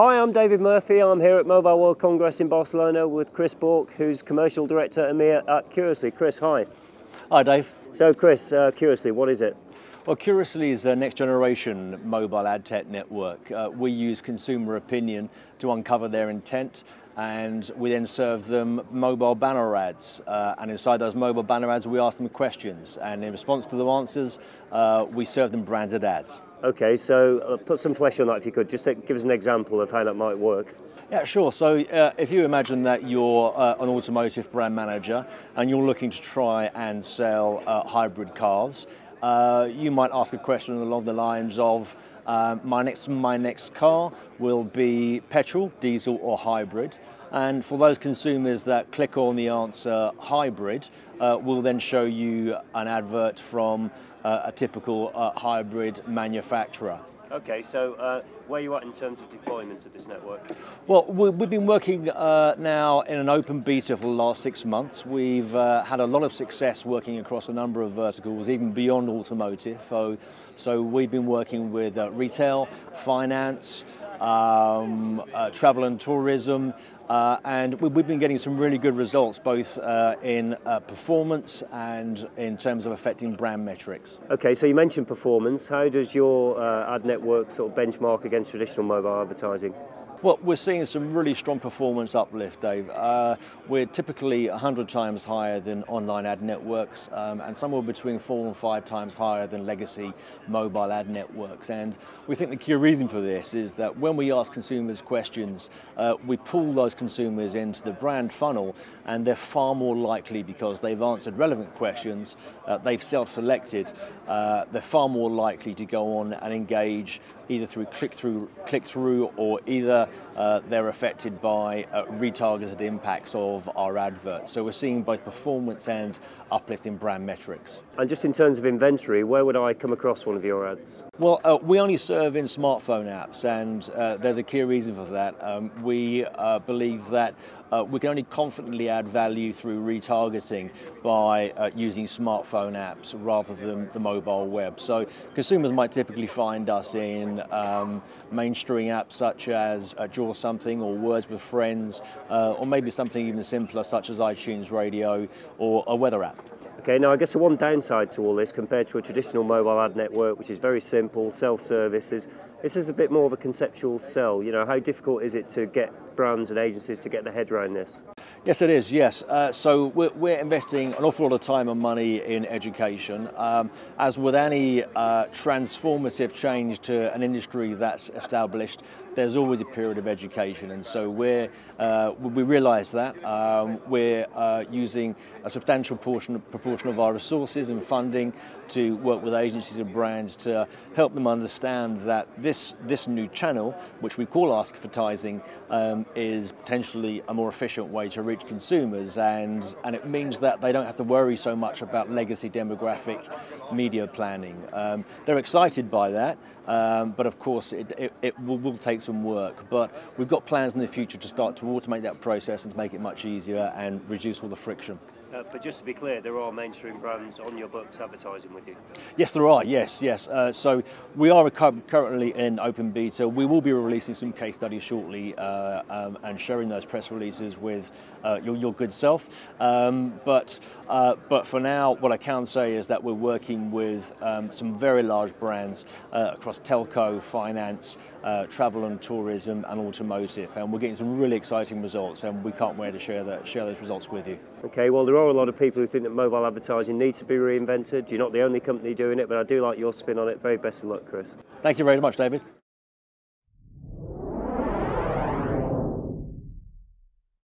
Hi, I'm David Murphy. I'm here at Mobile World Congress in Barcelona with Chris Bourke, who's commercial director at EMEA at Qriously. Chris, hi. Hi, Dave. So, Chris, uh, Qriously, what is it? Well, Qriously is a next generation mobile ad tech network. Uh, we use consumer opinion to uncover their intent and we then serve them mobile banner ads. Uh, and inside those mobile banner ads, we ask them questions. And in response to the answers, uh, we serve them branded ads. Okay, so uh, put some flesh on that if you could. Just give us an example of how that might work. Yeah, sure. So uh, if you imagine that you're uh, an automotive brand manager and you're looking to try and sell uh, hybrid cars, uh, you might ask a question along the lines of, uh, my next my next car will be petrol, diesel, or hybrid. And for those consumers that click on the answer hybrid, uh, we'll then show you an advert from uh, a typical uh, hybrid manufacturer. Okay, so uh, where are you at in terms of deployment of this network? Well, we've been working uh, now in an open beta for the last six months. We've uh, had a lot of success working across a number of verticals, even beyond automotive. So, so we've been working with uh, retail, finance, um, uh, travel and tourism, uh, and we've been getting some really good results, both uh, in uh, performance and in terms of affecting brand metrics. Okay, so you mentioned performance. How does your uh, ad network sort of benchmark against traditional mobile advertising? Well, we're seeing some really strong performance uplift, Dave. Uh, we're typically 100 times higher than online ad networks um, and somewhere between four and five times higher than legacy mobile ad networks. And we think the key reason for this is that when we ask consumers questions, uh, we pull those consumers into the brand funnel and they're far more likely because they've answered relevant questions, uh, they've self-selected, uh, they're far more likely to go on and engage either through click-through click through or either uh, they're affected by uh, retargeted impacts of our adverts. So we're seeing both performance and uplift in brand metrics. And just in terms of inventory, where would I come across one of your ads? Well, uh, we only serve in smartphone apps, and uh, there's a key reason for that. Um, we uh, believe that uh, we can only confidently add value through retargeting by uh, using smartphone apps rather than the mobile web. So consumers might typically find us in um, mainstream apps such as uh, Draw Something or Words with Friends, uh, or maybe something even simpler such as iTunes Radio or a weather app. Okay, now I guess the one downside to all this compared to a traditional mobile ad network, which is very simple, self-service, is this is a bit more of a conceptual sell. You know, how difficult is it to get brands and agencies to get their head around this? Yes, it is, yes. Uh, so we're, we're, investing an awful lot of time and money in education. Um, as with any uh, transformative change to an industry that's established, there's always a period of education. And so we're, uh, we realise that. Um, we're uh, using a substantial portion, proportion of our resources and funding to work with agencies and brands to help them understand that this, this new channel, which we call Ask Advertising, um, is potentially a more efficient way to reach consumers and, and it means that they don't have to worry so much about legacy demographic media planning. Um, they're excited by that, um, but of course it, it, it will, will, take some work. But we've got plans in the future to start to automate that process and to make it much easier and reduce all the friction. Uh, but just to be clear, there are mainstream brands on your books advertising with you. Yes, there are. Yes, yes. Uh, so we are currently in open beta. We will be releasing some case studies shortly uh, um, and sharing those press releases with uh, your, your, good self. Um, but uh, but for now, what I can say is that we're working with um, some very large brands uh, across telco, finance, travel and tourism, and automotive, and we're getting some really exciting results, and we can't wait to share that share those results with you. Okay. Well, there are a lot of people who think that mobile advertising needs to be reinvented. You're not the only company doing it, but I do like your spin on it. Very best of luck, Chris. Thank you very much, David.